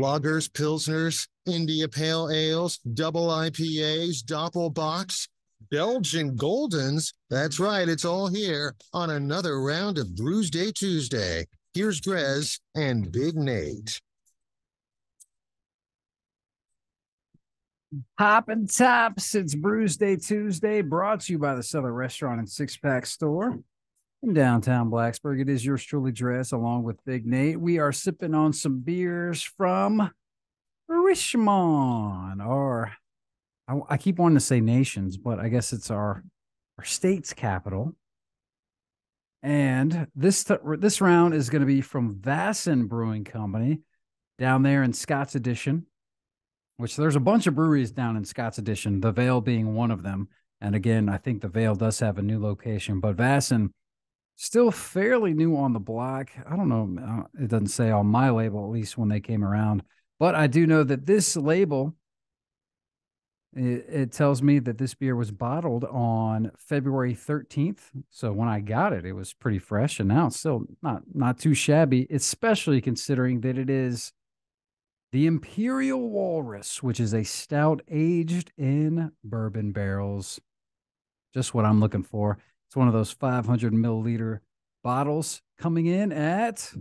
Lagers, Pilsners, India Pale Ales, Double IPAs, Doppelbocks, Belgian Goldens. That's right, it's all here on another round of Brewsday Tuesday. Here's DreZ and Big Nate. Hoppin' Tops. It's Brewsday Tuesday, brought to you by the Cellar Restaurant and Six Pack Store in downtown Blacksburg. It is yours truly, DreZ, along with Big Nate. We are sipping on some beers from Richmond, or I, I keep wanting to say nations, but I guess it's our our state's capital. And this this round is going to be from Vasen Brewing Company down there in Scotts Addition, which there's a bunch of breweries down in Scotts Addition, the Veil being one of them. And again, I think the Veil does have a new location, but Vasen still fairly new on the block. I don't know. Uh, it doesn't say on my label, at least when they came around. But I do know that this label, it, it, tells me that this beer was bottled on February 13th. So when I got it, it was pretty fresh, and now it's still not not too shabby, especially considering that it is the Imperial Walrus, which is a stout aged in bourbon barrels. Just what I'm looking for. It's one of those 500 milliliter bottles coming in at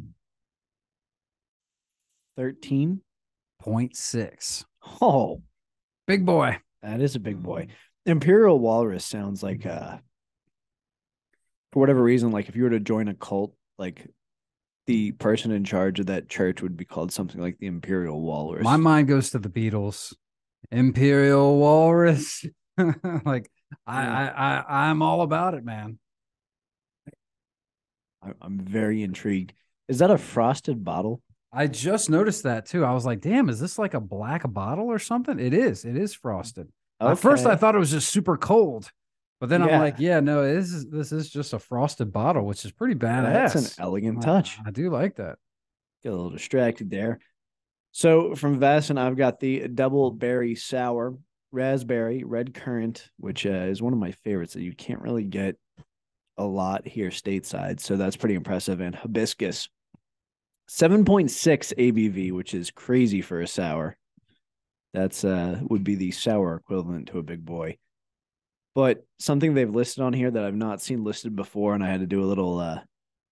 13.6. Oh, big boy. That is a big boy. Imperial Walrus sounds like, uh, for whatever reason, like if you were to join a cult, like the person in charge of that church would be called something like the Imperial Walrus. My mind goes to the Beatles. Imperial Walrus. like I, I, I, I'm all about it, man. I'm very intrigued. Is that a frosted bottle? I just noticed that too. I was like, damn, is this like a black bottle or something? It is. It is frosted. Okay. At first, I thought it was just super cold. But then yeah. I'm like, yeah, no, this is this is just a frosted bottle, which is pretty badass. That's an elegant touch. I, I do like that. Get a little distracted there. So from Vasen, I've got the double berry sour raspberry, red currant, which uh, is one of my favorites that you can't really get a lot here stateside. So that's pretty impressive. And hibiscus, 7.6 ABV, which is crazy for a sour. That's uh would be the sour equivalent to a big boy. But something they've listed on here that I've not seen listed before, and I had to do a little uh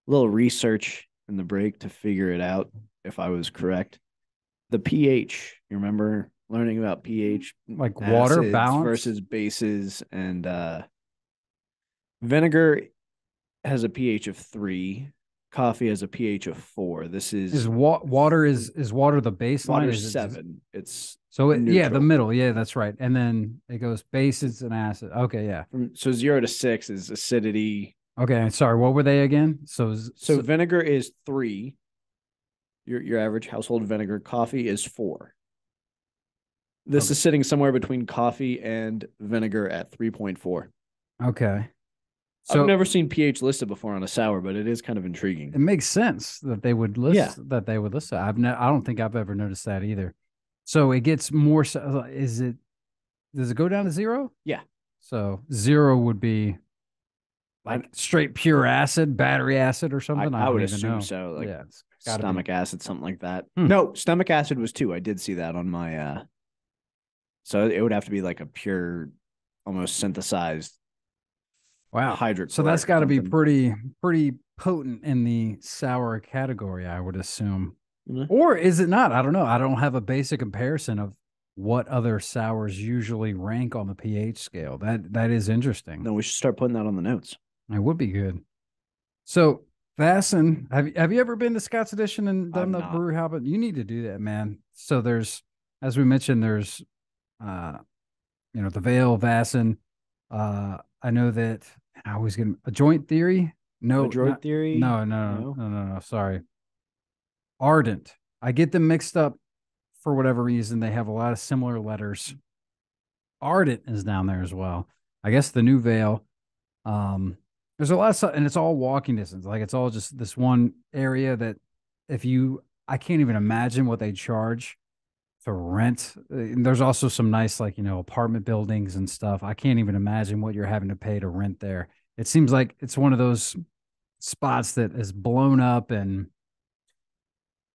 little research in the break to figure it out if I was correct. The pH, you remember learning about pH, like water balance versus bases, and uh, vinegar has a pH of three. Coffee has a pH of four. This is is wa- water is is water the baseline? Water is seven. It, it's so it, yeah, the middle. Yeah, that's right. And then it goes bases and acid. Okay, yeah. From, so zero to six is acidity. Okay, sorry. What were they again? So so, so vinegar is three. Your your average household vinegar. Coffee is four. This okay. is sitting somewhere between coffee and vinegar at 3.4. Okay. So, I've never seen pH listed before on a sour, but it is kind of intriguing. It makes sense that they would list yeah. that they would list. It. I've I don't think I've ever noticed that either. So it gets more. Is it? Does it go down to zero? Yeah. So zero would be like straight pure acid, battery acid, or something. I, I, I would assume know. so. Like yeah, stomach be. acid, something like that. Hmm. No, stomach acid was two. I did see that on my uh so it would have to be like a pure, almost synthesized. Wow. Hydrochloric. So that's got to be pretty pretty potent in the sour category, I would assume. Mm-hmm. Or is it not? I don't know. I don't have a basic comparison of what other sours usually rank on the pH scale. That that is interesting. No, we should start putting that on the notes. It would be good. So Vasen, have you have you ever been to Scotts Addition and done the brew habit? You need to do that, man. So there's as we mentioned, there's uh, you know, the Veil, Vasen. Uh, I know that I always get a joint theory. No, joint not, theory. No, no, no, no, no, no. Sorry. Ardent. I get them mixed up for whatever reason. They have a lot of similar letters. Ardent is down there as well. I guess the new Veil. Um, there's a lot of and it's all walking distance. Like it's all just this one area that if you, I can't even imagine what they charge to rent. Uh, there's also some nice, like, you know, apartment buildings and stuff. I can't even imagine what you're having to pay to rent there. It seems like it's one of those spots that is blown up and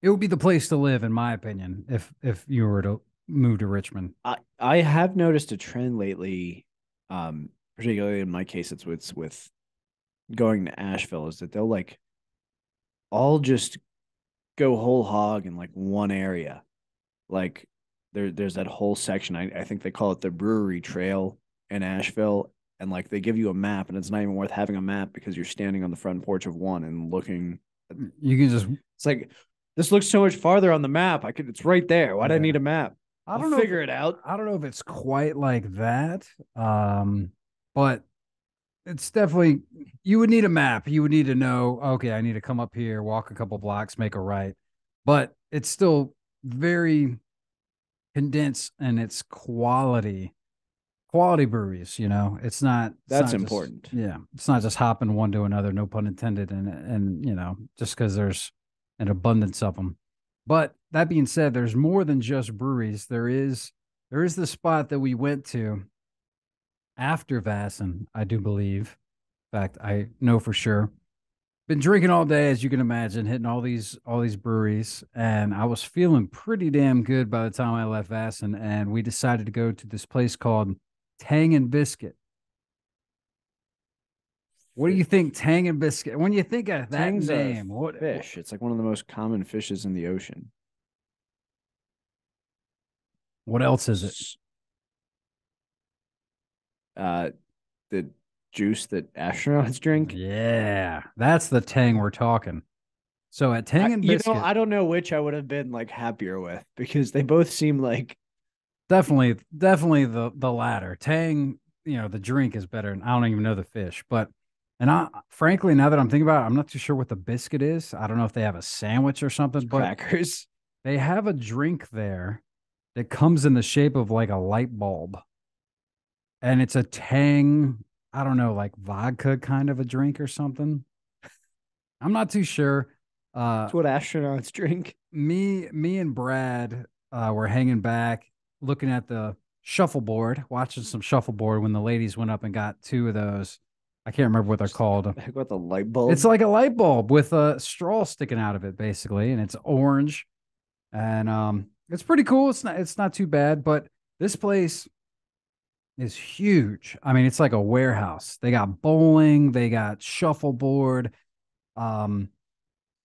It would be the place to live, in my opinion, if if you were to move to Richmond. I I have noticed a trend lately, um, particularly in my case, it's with with going to Asheville, is that they'll like all just go whole hog in like one area. Like there there's that whole section. I, I think they call it the brewery trail in Asheville. And like they give you a map and it's not even worth having a map because you're standing on the front porch of one and looking You can just it's like this looks so much farther on the map. I could it's right there. Why do I need a map? I I'll don't if- figure it out. I don't know if it's quite like that. Um, but it's definitely you would need a map. You would need to know, okay, I need to come up here, walk a couple blocks, make a right. But it's still very condensed and it's quality quality breweries, you know. It's not it's That's not just- important. yeah. It's not just hopping one to another, no pun intended, and and you know, just because there's an abundance of them. But that being said, there's more than just breweries. There is there is the spot that we went to after Vasen, I do believe. In fact, I know for sure. Been drinking all day, as you can imagine, hitting all these all these breweries, and I was feeling pretty damn good by the time I left Vasen, and we decided to go to this place called Tang and Biscuit. What do you think, Tang and Biscuit? When you think of that Tang's name, what Fish. It's like one of the most common fishes in the ocean. What else is it? Uh, the juice that astronauts drink. Yeah, that's the Tang we're talking. So at Tang and you Biscuit, know, I don't know which I would have been like happier with because they both seem like definitely, definitely the the latter. Tang, you know, the drink is better, and I don't even know the fish. But and I, frankly, now that I'm thinking about it, I'm not too sure what the biscuit is. I don't know if they have a sandwich or something, but crackers. they have a drink there that comes in the shape of like a light bulb, and it's a Tang. I don't know, like vodka kind of a drink or something. I'm not too sure. Uh, That's what astronauts drink. me me and Brad uh were hanging back looking at the shuffleboard, watching some shuffleboard when the ladies went up and got two of those. I can't remember what they're called. Got the light bulb. It's like a light bulb with a straw sticking out of it, basically, and it's orange. And um it's pretty cool. It's not it's not too bad, but this place is huge. I mean, it's like a warehouse. They got bowling, they got shuffleboard, um,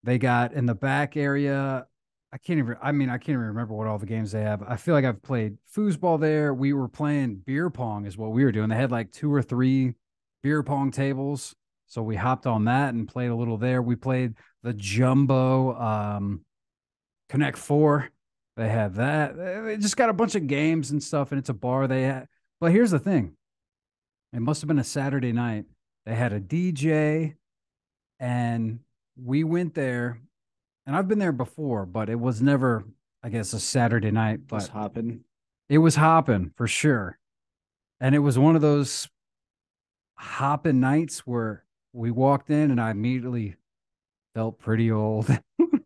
they got in the back area. I can't even. I mean, I can't even remember what all the games they have. I feel like I've played foosball there. We were playing beer pong, is what we were doing. They had like two or three beer pong tables, so we hopped on that and played a little there. We played the jumbo um, Connect Four. They have that. They just got a bunch of games and stuff, and it's a bar. They had, but here's the thing. It must have been a Saturday night. They had a DJ, and we went there and I've been there before, but it was never, I guess, a Saturday night, but hopping. it was hopping for sure. And it was one of those hopping nights where we walked in and I immediately felt pretty old.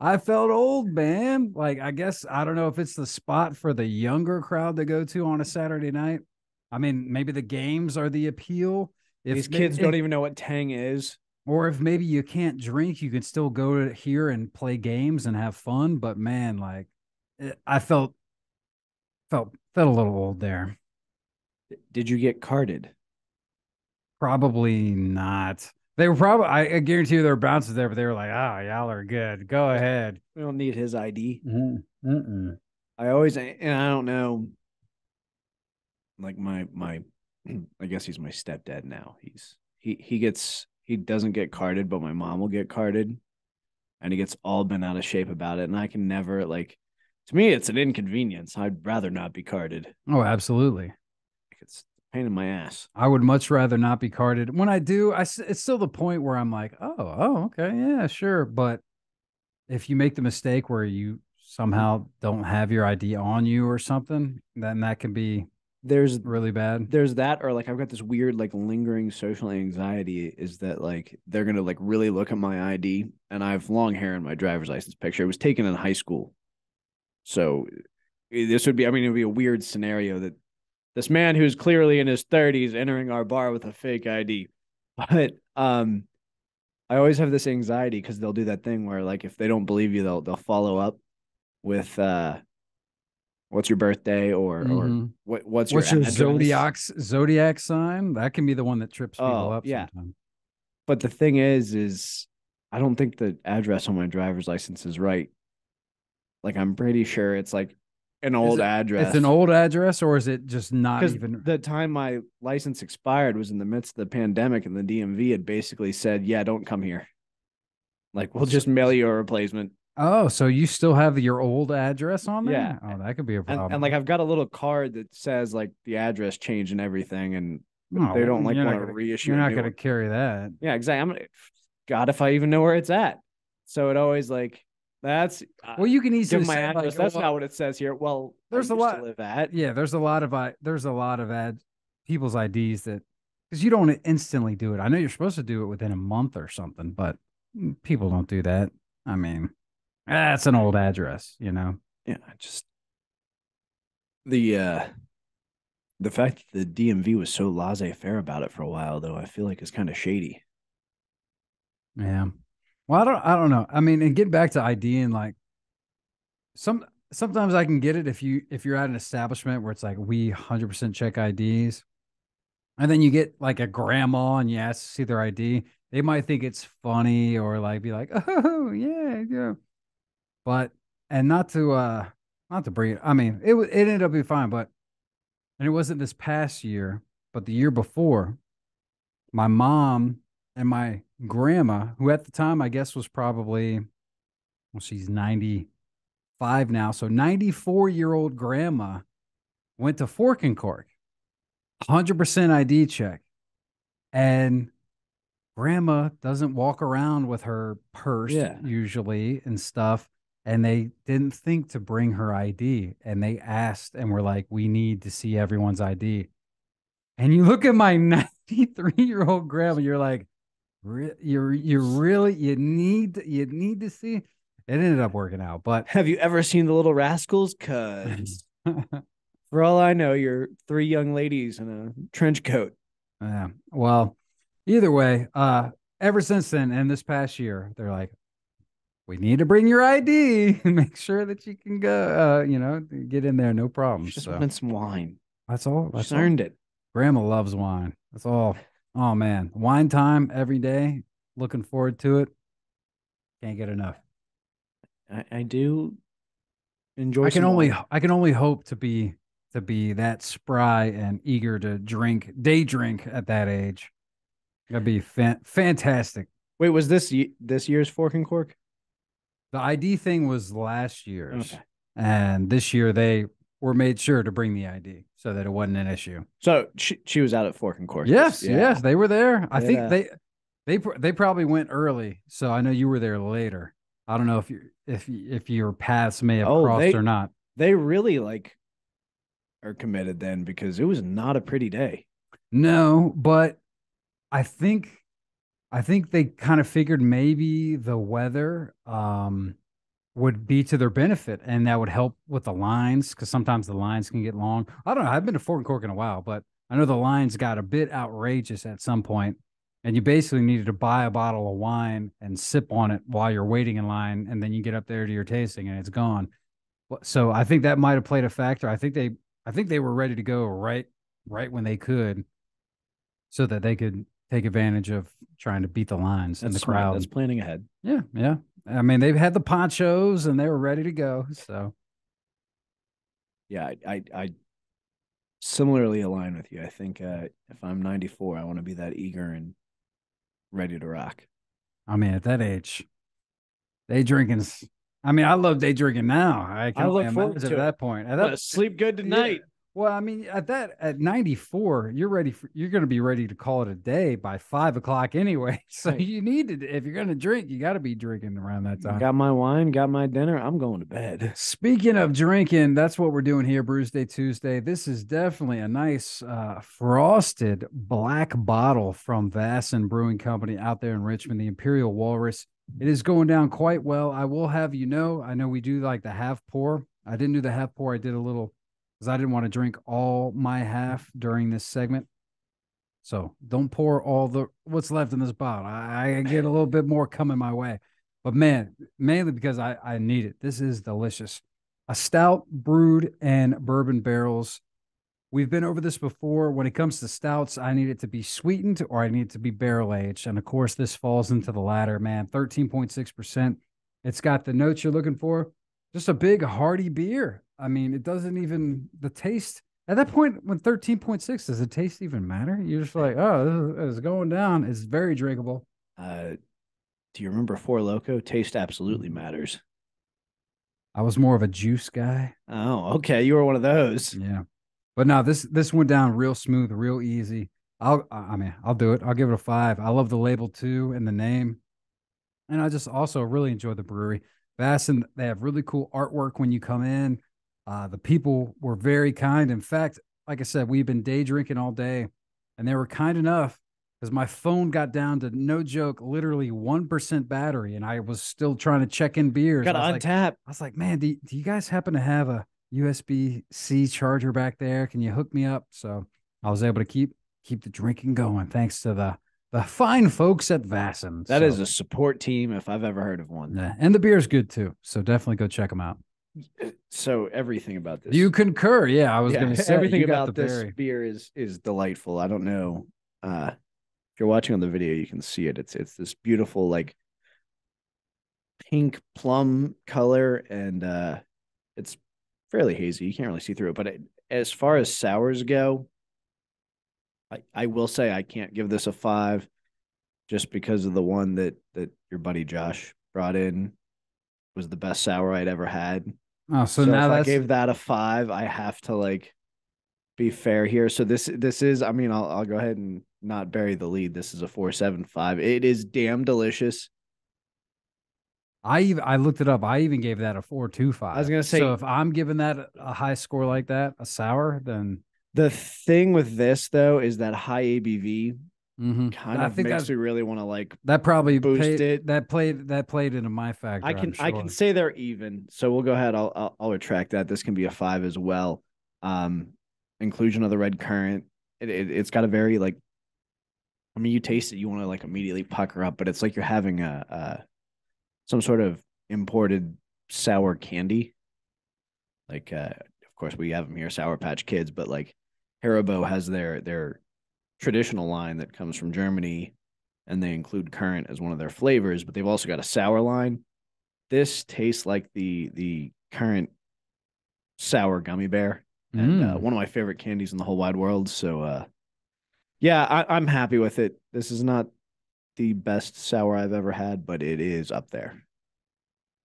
I felt old, man. Like, I guess, I don't know if it's the spot for the younger crowd to go to on a Saturday night. I mean, maybe the games are the appeal. If These kids don't even know what Tang is. or if maybe you can't drink, you can still go to here and play games and have fun. But man, like it, I felt felt felt a little old there. Did you get carded? Probably not. They were probably. I, I guarantee you there were bouncers there, but they were like, "Ah, y'all are good. Go ahead." We don't need his ID. Mm-mm. I always and I don't know. Like my my, I guess he's my stepdad now. He's he he gets he doesn't get carded, but my mom will get carded, and he gets all bent out of shape about it. And I can never like. To me, it's an inconvenience. I'd rather not be carded. Oh, absolutely. Like, It's a pain in my ass. I would much rather not be carded. When I do, I it's still the point where I'm like, "Oh, oh, okay, yeah, sure." But if you make the mistake where you somehow don't have your ID on you or something, then that can be There's really bad. there's that or like I've got this weird like lingering social anxiety is that like they're gonna like really look at my ID and I have long hair in my driver's license picture. It was taken in high school. So eh, this would be I mean it would be a weird scenario that this man who's clearly in his 30s entering our bar with a fake ID. But um I always have this anxiety because they'll do that thing where like if they don't believe you, they'll they'll follow up with uh what's your birthday or or Mhm. what what's, What's your address? zodiac zodiac sign? That can be the one that trips people Oh, up. yeah. sometimes. But the thing is, is I don't think the address on my driver's license is right. Like I'm pretty sure it's like an old it- address. It's an old address, or is it just not even? the time my license expired was in the midst of the pandemic, and the DMV had basically said, "Yeah, don't come here. Like we'll just mail you a replacement." Oh, so you still have your old address on there? Yeah. Oh, that could be a problem. and like I've got a little card that says like the address change and everything, and No, they oh, don't like you're not want to gonna- reissue. You're not going to one. carry that. Yeah, exactly. I'm. God, if I even know where it's at. So it always like that's. Well, you can easily give my say, like, address. That's well, not what it says here. Well, there's a lot- live at. Yeah, there's a lot of I there's a lot of ad people's IDs that because you don't instantly do it. I know you're supposed to do it within a month or something, but people don't do that. I mean, that's an old address, you know. Yeah, just the uh the fact that the DMV was so laissez-faire about it for a while, though, I feel like is kind of shady. Yeah. Well, I don't I don't know. I mean, and getting back to ID and like some sometimes I can get it if you if you're at an establishment where it's like we 100% check IDs. And then you get like a grandma and you ask to see their ID, they might think it's funny or like be like, "Oh, yeah, yeah." But and not to uh not to bring it. I mean, it it ended up being fine, but and it wasn't this past year, but the year before, my mom and my grandma, who at the time I guess was probably, well, she's 95 now. So 94 year old grandma went to Fork and Cork, 100% ID check. And grandma doesn't walk around with her purse Yeah. usually and stuff. And they didn't think to bring her ID. And they asked and were like, we need to see everyone's ID. And you look at my 93 year old grandma, you're like, Re- you you really you need you need to see it ended up working out but Have you ever seen the Little Rascals? Cause for all I know, you're three young ladies in a trench coat. yeah well either way uh ever since then and this past year they're like we need to bring your id and make sure that you can go uh you know get in there no problem She just so wanted some wine. that's all that's She's all. earned it. grandma loves wine that's all oh man wine time every day looking forward to it can't get enough I, I do enjoy. I can only wine. I can only hope to be to be that spry and eager to drink day drink at that age. That'd be fan- fantastic. Wait, was this this year's Fork and Cork? The ID thing was last year's, Okay. and this year they were made sure to bring the ID so that it wasn't an issue. So she she was out at Fork and Cork. Yes, Yeah. yes, they were there. I think they they they probably went early, so I know you were there later. I don't know if you if if your paths may have Oh, crossed they- or not. They really like are committed then because it was not a pretty day. No, but I think I think they kind of figured maybe the weather um would be to their benefit and that would help with the lines because sometimes the lines can get long. I don't know. I've been to Fork and Cork in a while, but I know the lines got a bit outrageous at some point, And you basically needed to buy a bottle of wine and sip on it while you're waiting in line, and then you get up there to your tasting and it's gone. So I think that might have played a factor. I think they I think they were ready to go right right when they could so that they could take advantage of trying to beat the lines and That's the smart. crowd. That's planning ahead. Yeah, yeah. I mean, they've had the ponchos and they were ready to go. So Yeah, I, I, I similarly align with you. I think uh, if I'm 94, I want to be that eager and ready to rock. I mean, at that age, day drinking's. I mean, I love day drinking now. I can I look forward to at it. that point. At that, sleep good tonight. Well, I mean, at that at ninety four, you're ready for you're going to be ready to call it a day by five o'clock anyway. So Right. you need to if you're going to drink, you got to be drinking around that time. Got my wine, got my dinner. I'm going to bed. Speaking of drinking, that's what we're doing here, Brewsday Tuesday. This is definitely a nice uh, frosted black bottle from Vasen Brewing Company out there in Richmond, the Imperial Walrus. It is going down quite well. I will have you know, I know we do like the half pour. I didn't do the half pour. I did a little because I didn't want to drink all my half during this segment. So don't pour all the what's left in this bottle. I, I get a little bit more coming my way. But man, mainly because I, I need it. This is delicious. A stout brewed and bourbon barrels. We've been over this before. When it comes to stouts, I need it to be sweetened or I need it to be barrel aged. And of course, this falls into the latter, man. 13.6%. It's got the notes you're looking for. Just a big hearty beer. I mean, it doesn't even the taste at that point when 13.6 does the taste even matter? You're just like, oh, this is going down. It's very drinkable. Uh, do you remember Four Loco? Taste absolutely matters. I was more of a juice guy. Oh, okay. You were one of those. Yeah. But no, this this went down real smooth, real easy. I'll I mean, I'll do it. I'll give it a five. I love the label too and the name. And I just also really enjoy the brewery. Vasen, they have really cool artwork when you come in. Uh, the people were very kind. In fact, like I said, we've been day drinking all day, and they were kind enough because my phone got down to no joke, literally one percent battery, and I was still trying to check in beers. Got to untap. Like, I was like, man, do, do you guys happen to have a USB C charger back there? Can you hook me up? So I was able to keep keep the drinking going thanks to the the fine folks at Vasen. That so, is a support team if I've ever heard of one. yeah, and the beer's good too. So definitely go check them out. So everything about this, You concur, yeah. I was Yeah, going to say everything about this berry. beer is is delightful. I don't know. Uh, if you're watching on the video, you can see it. It's it's this beautiful like pink plum color, and uh, it's fairly hazy. You can't really see through it. But it, as far as sours go, I I will say I can't give this a five, just because of the one that that your buddy Josh brought in was the best sour I'd ever had. Oh, so, So, now if I gave that a five, I have to like be fair here. So this this is, I mean, I'll I'll go ahead and not bury the lead. This is a four seven five. It is damn delicious. I even I looked it up. I even gave that a four two five. I was gonna say- so if I'm giving that a high score like that, a sour, then The thing with this though is that high ABV mhm. kind I of think makes that's- me really want to like. that probably boost played, it. that played that played into my factor. I can I'm I can say they're even. So we'll go ahead. I'll, I'll I'll retract that. This can be a five as well. Um, inclusion of the red currant. It, it it's got a very like. I mean, you taste it, you want to like immediately pucker up, but it's like you're having a, a some sort of imported sour candy. Like, uh, of course, we have them here, Sour Patch Kids, but like Haribo has their their traditional line that comes from Germany, and they include currant as one of their flavors, but they've also got a sour line. This tastes like the the currant sour gummy bear, and uh, Mm. one of my favorite candies in the whole wide world. So, uh, yeah, I, I'm happy with it. This is not the best sour I've ever had, but it is up there,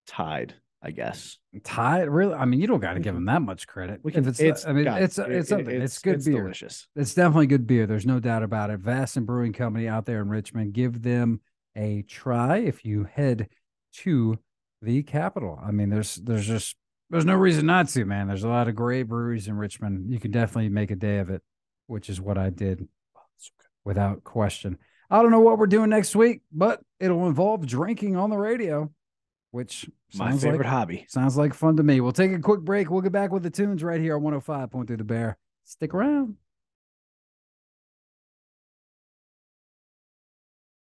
tied, I guess. Tied, really? I mean, you don't got to give mm-hmm. them that much credit. We can. it's, It's. I mean, God, it's it- it's it- something. It's, good beer. Delicious. It's definitely good beer. There's no doubt about it. Vasen Brewing Company out there in Richmond. Give them a try if you head to the capital. I mean, there's there's just there's no reason not to, man. There's a lot of great breweries in Richmond. You can definitely make a day of it, which is what I did without question. I don't know what we're doing next week, but it'll involve drinking on the radio, which My sounds favorite like hobby. sounds like fun to me. We'll take a quick break. We'll get back with the tunes right here on 105.3 The Bear. Stick around.